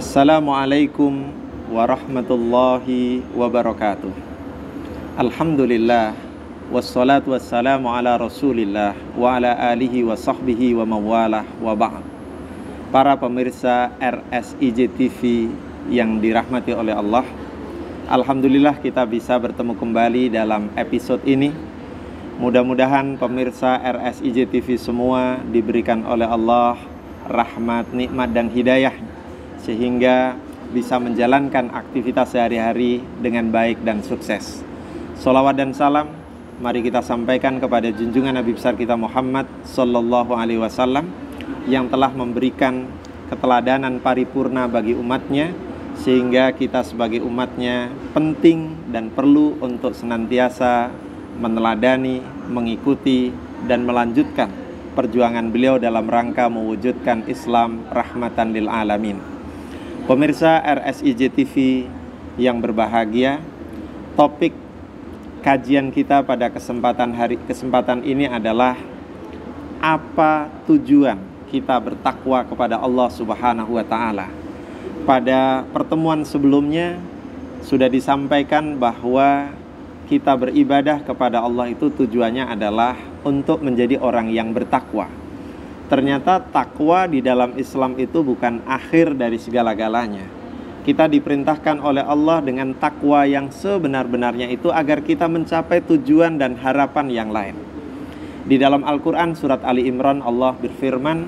Assalamualaikum warahmatullahi wabarakatuh. Alhamdulillah Wassalatu wassalamu ala rasulillah Wa ala alihi wa sahbihi wa mawalah wa ba'd. Para pemirsa RSIJ TV yang dirahmati oleh Allah Alhamdulillah kita bisa bertemu kembali dalam episode ini. Mudah-mudahan pemirsa RSIJ TV semua diberikan oleh Allah rahmat, nikmat, dan hidayah sehingga bisa menjalankan aktivitas sehari-hari dengan baik dan sukses. Salawat dan salam mari kita sampaikan kepada junjungan Nabi besar kita Muhammad Sallallahu Alaihi Wasallam yang telah memberikan keteladanan paripurna bagi umatnya sehingga kita sebagai umatnya penting dan perlu untuk senantiasa meneladani, mengikuti, dan melanjutkan perjuangan beliau dalam rangka mewujudkan Islam rahmatan lil alamin. Pemirsa RSIJ TV yang berbahagia, topik kajian kita pada kesempatan hari kesempatan ini adalah apa tujuan kita bertakwa kepada Allah Subhanahu wa taala. Pada pertemuan sebelumnya sudah disampaikan bahwa kita beribadah kepada Allah itu tujuannya adalah untuk menjadi orang yang bertakwa Ternyata takwa di dalam Islam itu bukan akhir dari segala-galanya. Kita diperintahkan oleh Allah dengan takwa yang sebenar-benarnya itu agar kita mencapai tujuan dan harapan yang lain. Di dalam Al-Quran surat Ali Imran Allah berfirman,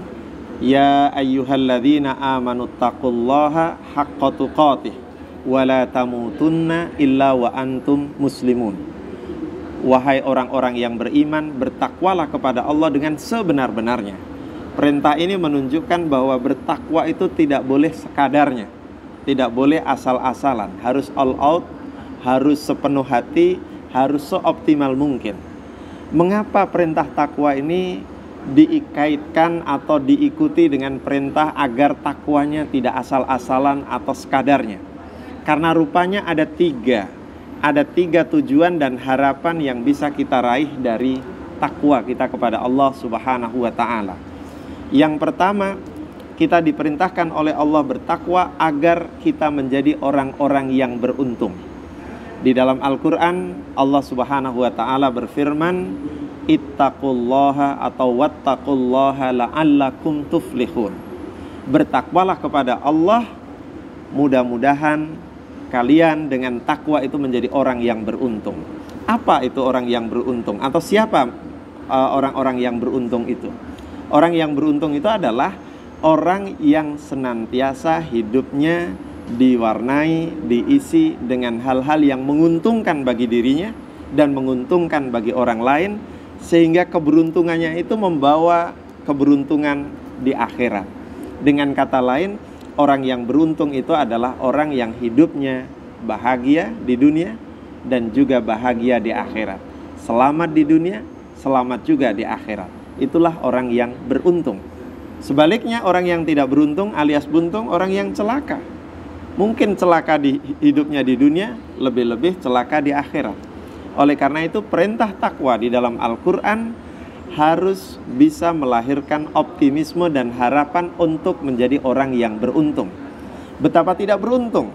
Ya ayyuhalladzina amanu taqullaha haqqa tuqatih wa la tamutunna illa wa antum muslimun. Wahai orang-orang yang beriman, bertakwalah kepada Allah dengan sebenar-benarnya Perintah ini menunjukkan bahwa bertakwa itu tidak boleh sekadarnya, tidak boleh asal-asalan, harus all out, harus sepenuh hati, harus seoptimal mungkin. Mengapa perintah takwa ini dikaitkan atau diikuti dengan perintah agar takwanya tidak asal-asalan atau sekadarnya? Karena rupanya ada tiga, ada tiga tujuan dan harapan yang bisa kita raih dari takwa kita kepada Allah Subhanahu wa Ta'ala. Yang pertama, kita diperintahkan oleh Allah bertakwa agar kita menjadi orang-orang yang beruntung. Di dalam Al-Qur'an Allah Subhanahu wa taala berfirman, "Ittaqullaha atau wattaqullaha la'allakum tuflihun." Bertakwalah kepada Allah, mudah-mudahan kalian dengan takwa itu menjadi orang yang beruntung. Apa itu orang yang beruntung atau siapa uh, orang-orang uh, yang beruntung itu? Orang yang beruntung itu adalah orang yang senantiasa hidupnya diwarnai, diisi dengan hal-hal yang menguntungkan bagi dirinya dan menguntungkan bagi orang lain sehingga keberuntungannya itu membawa keberuntungan di akhirat. Dengan kata lain, orang yang beruntung itu adalah orang yang hidupnya bahagia di dunia dan juga bahagia di akhirat. Selamat di dunia, selamat juga di akhirat itulah orang yang beruntung. Sebaliknya orang yang tidak beruntung alias buntung orang yang celaka. Mungkin celaka di hidupnya di dunia, lebih-lebih celaka di akhirat. Oleh karena itu perintah takwa di dalam Al-Qur'an harus bisa melahirkan optimisme dan harapan untuk menjadi orang yang beruntung. Betapa tidak beruntung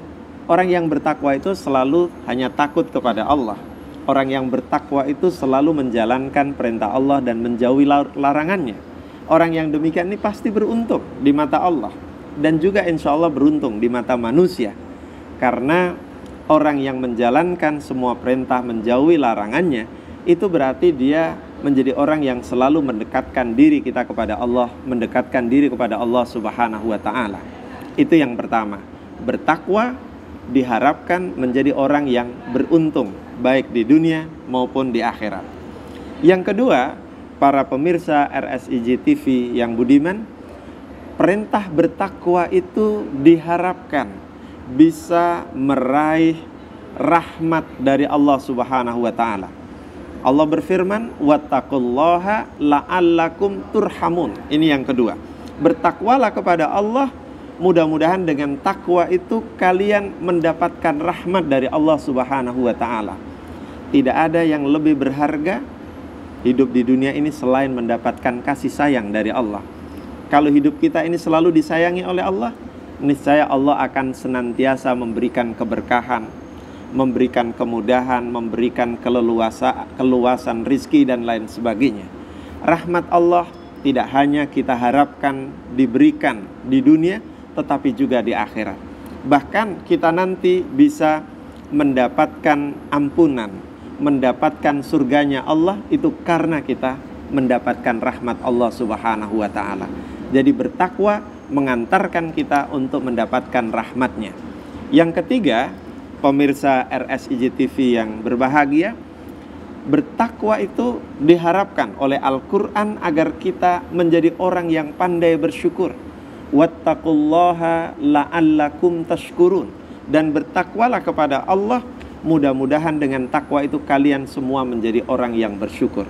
orang yang bertakwa itu selalu hanya takut kepada Allah Orang yang bertakwa itu selalu menjalankan perintah Allah dan menjauhi larangannya. Orang yang demikian ini pasti beruntung di mata Allah dan juga insya Allah beruntung di mata manusia. Karena orang yang menjalankan semua perintah menjauhi larangannya itu berarti dia menjadi orang yang selalu mendekatkan diri kita kepada Allah, mendekatkan diri kepada Allah Subhanahu wa taala. Itu yang pertama. Bertakwa diharapkan menjadi orang yang beruntung baik di dunia maupun di akhirat. Yang kedua, para pemirsa RSIJ TV yang budiman, perintah bertakwa itu diharapkan bisa meraih rahmat dari Allah Subhanahu wa taala. Allah berfirman, "Wattaqullaha la'allakum turhamun." Ini yang kedua. Bertakwalah kepada Allah Mudah-mudahan dengan takwa itu kalian mendapatkan rahmat dari Allah Subhanahu wa taala. Tidak ada yang lebih berharga hidup di dunia ini selain mendapatkan kasih sayang dari Allah. Kalau hidup kita ini selalu disayangi oleh Allah, niscaya Allah akan senantiasa memberikan keberkahan, memberikan kemudahan, memberikan keleluasa, keluasan rizki dan lain sebagainya. Rahmat Allah tidak hanya kita harapkan diberikan di dunia, tetapi juga di akhirat. Bahkan kita nanti bisa mendapatkan ampunan, mendapatkan surganya Allah itu karena kita mendapatkan rahmat Allah Subhanahu wa taala. Jadi bertakwa mengantarkan kita untuk mendapatkan rahmatnya. Yang ketiga, pemirsa RSIJ TV yang berbahagia, bertakwa itu diharapkan oleh Al-Quran agar kita menjadi orang yang pandai bersyukur. Wattaqullaha la'allakum tashkurun. Dan bertakwalah kepada Allah, mudah-mudahan dengan takwa itu kalian semua menjadi orang yang bersyukur.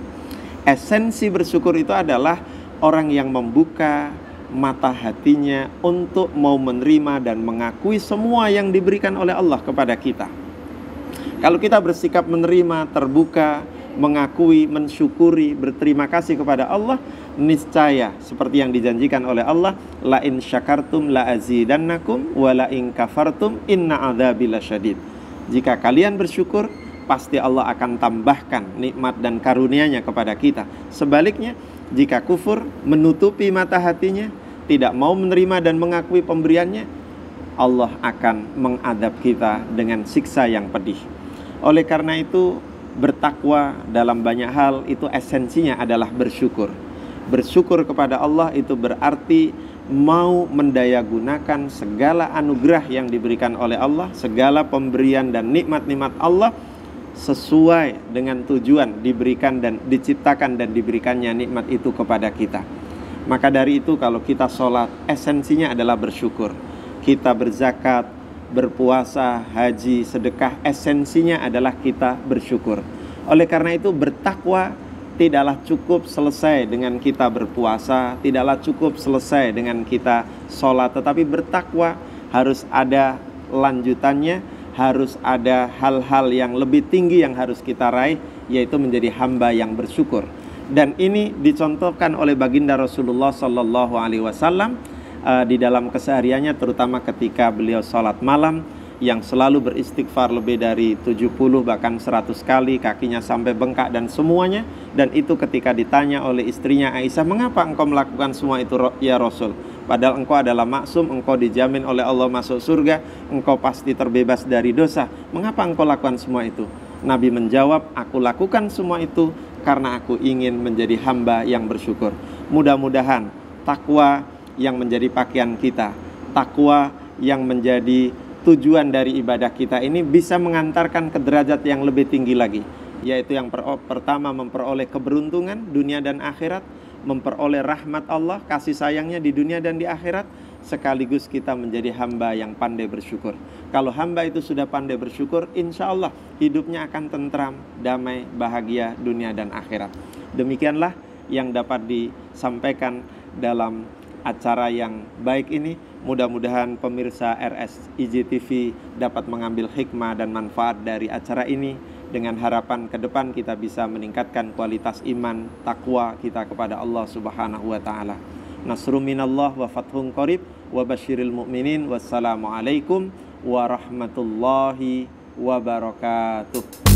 Esensi bersyukur itu adalah orang yang membuka mata hatinya untuk mau menerima dan mengakui semua yang diberikan oleh Allah kepada kita. Kalau kita bersikap menerima, terbuka, mengakui, mensyukuri, berterima kasih kepada Allah, niscaya seperti yang dijanjikan oleh Allah, la in syakartum la azidannakum wa la in kafartum inna adzabi lasyadid. Jika kalian bersyukur, pasti Allah akan tambahkan nikmat dan karunia-Nya kepada kita. Sebaliknya, jika kufur menutupi mata hatinya, tidak mau menerima dan mengakui pemberiannya, Allah akan mengadab kita dengan siksa yang pedih. Oleh karena itu, bertakwa dalam banyak hal itu esensinya adalah bersyukur. Bersyukur kepada Allah itu berarti mau mendayagunakan segala anugerah yang diberikan oleh Allah, segala pemberian dan nikmat-nikmat Allah sesuai dengan tujuan diberikan dan diciptakan dan diberikannya nikmat itu kepada kita. Maka dari itu kalau kita sholat esensinya adalah bersyukur. Kita berzakat, berpuasa, haji, sedekah esensinya adalah kita bersyukur. Oleh karena itu bertakwa tidaklah cukup selesai dengan kita berpuasa, tidaklah cukup selesai dengan kita sholat, tetapi bertakwa harus ada lanjutannya, harus ada hal-hal yang lebih tinggi yang harus kita raih yaitu menjadi hamba yang bersyukur. Dan ini dicontohkan oleh baginda Rasulullah Sallallahu Alaihi Wasallam uh, di dalam kesehariannya terutama ketika beliau sholat malam yang selalu beristighfar lebih dari 70 bahkan 100 kali kakinya sampai bengkak dan semuanya dan itu ketika ditanya oleh istrinya Aisyah mengapa engkau melakukan semua itu ya Rasul Padahal engkau adalah maksum, engkau dijamin oleh Allah masuk surga, engkau pasti terbebas dari dosa. Mengapa engkau lakukan semua itu? Nabi menjawab, aku lakukan semua itu karena aku ingin menjadi hamba yang bersyukur. Mudah-mudahan takwa yang menjadi pakaian kita, takwa yang menjadi tujuan dari ibadah kita ini bisa mengantarkan ke derajat yang lebih tinggi lagi, yaitu yang per pertama memperoleh keberuntungan dunia dan akhirat, memperoleh rahmat Allah, kasih sayangnya di dunia dan di akhirat, sekaligus kita menjadi hamba yang pandai bersyukur. Kalau hamba itu sudah pandai bersyukur, insya Allah hidupnya akan tentram, damai, bahagia dunia dan akhirat. Demikianlah yang dapat disampaikan dalam acara yang baik ini. Mudah-mudahan pemirsa RS IGTV dapat mengambil hikmah dan manfaat dari acara ini dengan harapan ke depan kita bisa meningkatkan kualitas iman takwa kita kepada Allah Subhanahu wa taala. Nasrum minallah wa fathun qarib wa basyiril mu'minin wassalamualaikum warahmatullahi wabarakatuh.